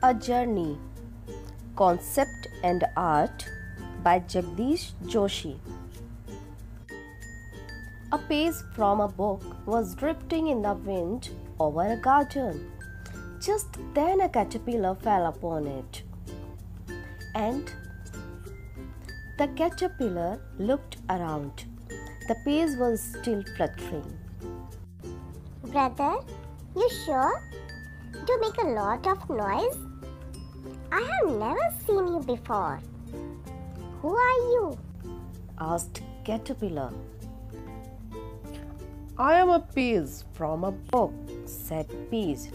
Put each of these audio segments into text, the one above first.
A Journey Concept and Art by Jagdish Joshi. A page from a book was drifting in the wind over a garden. Just then a caterpillar fell upon it. And the caterpillar looked around. The page was still fluttering. Brother, you sure? You make a lot of noise? I have never seen you before. Who are you? asked Caterpillar. I am a piece from a book. said Page.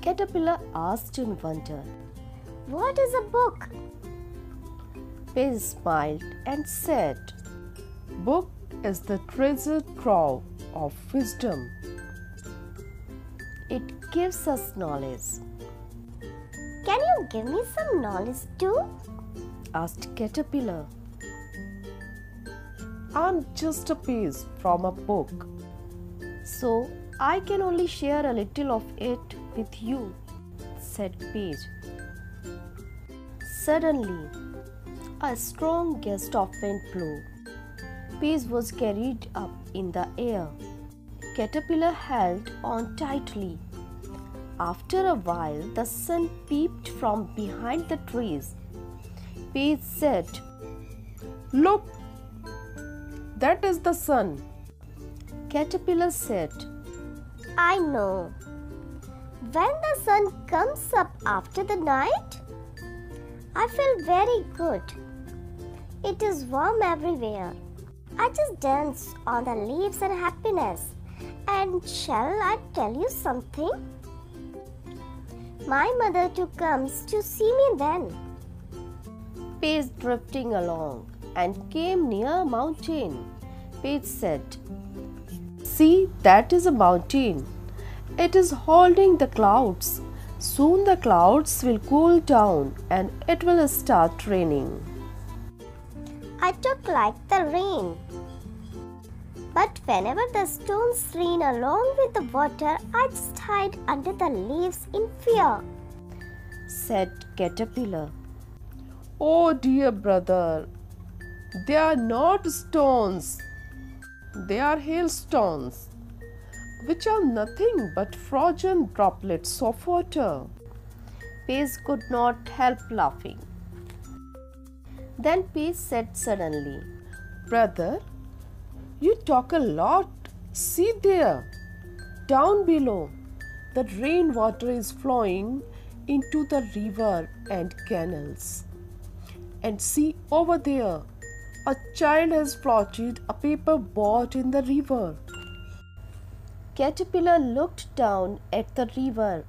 Caterpillar asked in wonder. What is a book? Page smiled and said, Book is the treasure trove of wisdom. It gives us knowledge, Can you give me some knowledge too? asked Caterpillar. I'm just a page from a book. So I can only share a little of it with you, said Page. Suddenly, a strong gust of wind blew. Page was carried up in the air. Caterpillar held on tightly. After a while, the sun peeped from behind the trees. Page said, Look, that is the sun. Caterpillar said, I know. When the sun comes up after the night, I feel very good. It is warm everywhere. I just dance on the leaves and happiness. And shall I tell you something? My mother too comes to see me then. Page drifting along and came near a mountain. Page said, See, that is a mountain. It is holding the clouds. Soon the clouds will cool down and it will start raining. I took like the rain. But whenever the stones rain along with the water, I just hide under the leaves in fear. said Caterpillar. Oh dear brother, they are not stones, they are hailstones, which are nothing but frozen droplets of water. Page could not help laughing. Then Page said suddenly, Brother, you talk a lot. See there, down below, the rainwater is flowing into the river and canals. And see over there, a child has floated a paper boat in the river. Caterpillar looked down at the river.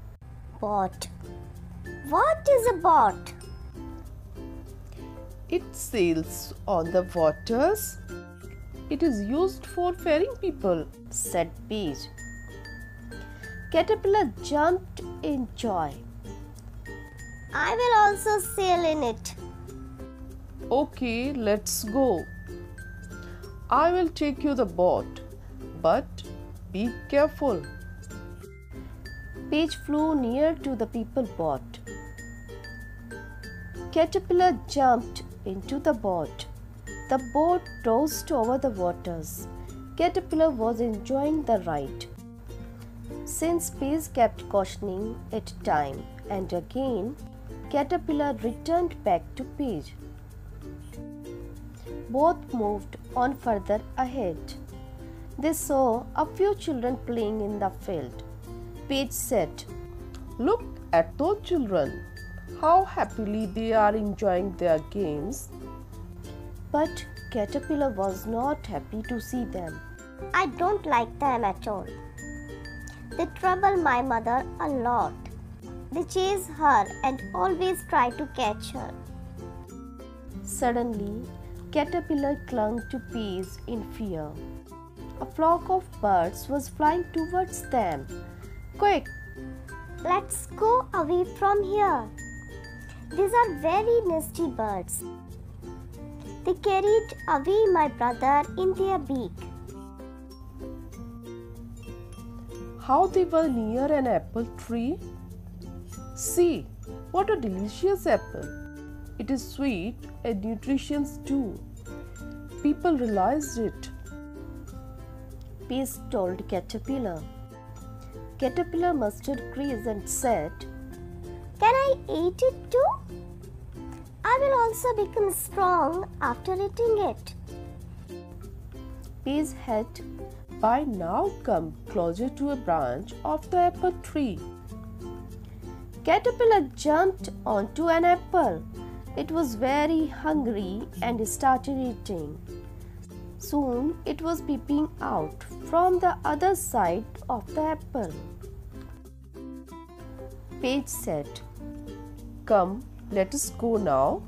Boat. What is a boat? It sails on the waters. It is used for ferrying people. said Page. Caterpillar jumped in joy. I will also sail in it. Okay, let's go. I will take you the boat, but be careful. Page flew near to the people boat. Caterpillar jumped into the boat. The boat tossed over the waters. Caterpillar was enjoying the ride. Since Page kept cautioning it time and again, Caterpillar returned back to Page. Both moved on further ahead. They saw a few children playing in the field. Page said, Look at those children. How happily they are enjoying their games. But Caterpillar was not happy to see them. I don't like them at all. They trouble my mother a lot. They chase her and always try to catch her. Suddenly, Caterpillar clung to Page in fear. A flock of birds was flying towards them. Quick, Let's go away from here. These are very nasty birds. They carried away my brother in their beak. how they were near an apple tree? See, what a delicious apple! It is sweet and nutritious too. People realized it. Page told Caterpillar. Caterpillar mustered courage and said, Can I eat it too? I will also become strong after eating it. Page had by now come closer to a branch of the apple tree. Caterpillar jumped onto an apple. It was very hungry and started eating. Soon it was peeping out from the other side of the apple. Page said, Come, let us go now.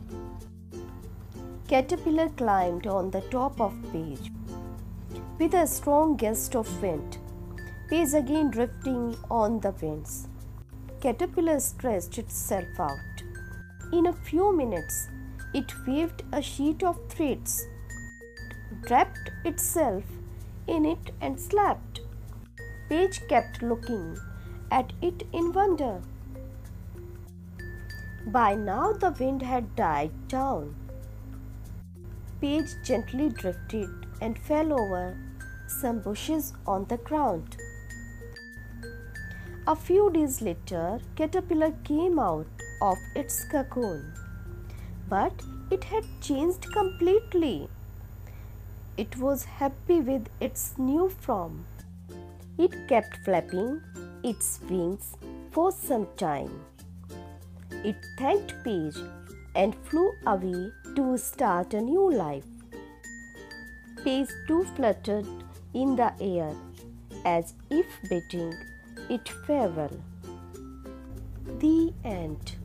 Caterpillar climbed on the top of Page with a strong gust of wind. Page again drifting on the winds. Caterpillar stretched itself out. In a few minutes, it waved a sheet of threads, wrapped itself in it, and slept. Page kept looking at it in wonder. By now, the wind had died down. Page gently drifted and fell over some bushes on the ground. A few days later, Caterpillar came out of its cocoon, but it had changed completely. It was happy with its new form. It kept flapping its wings for some time. It thanked Page and flew away to start a new life. Page too fluttered in the air as if bidding it farewell. The end.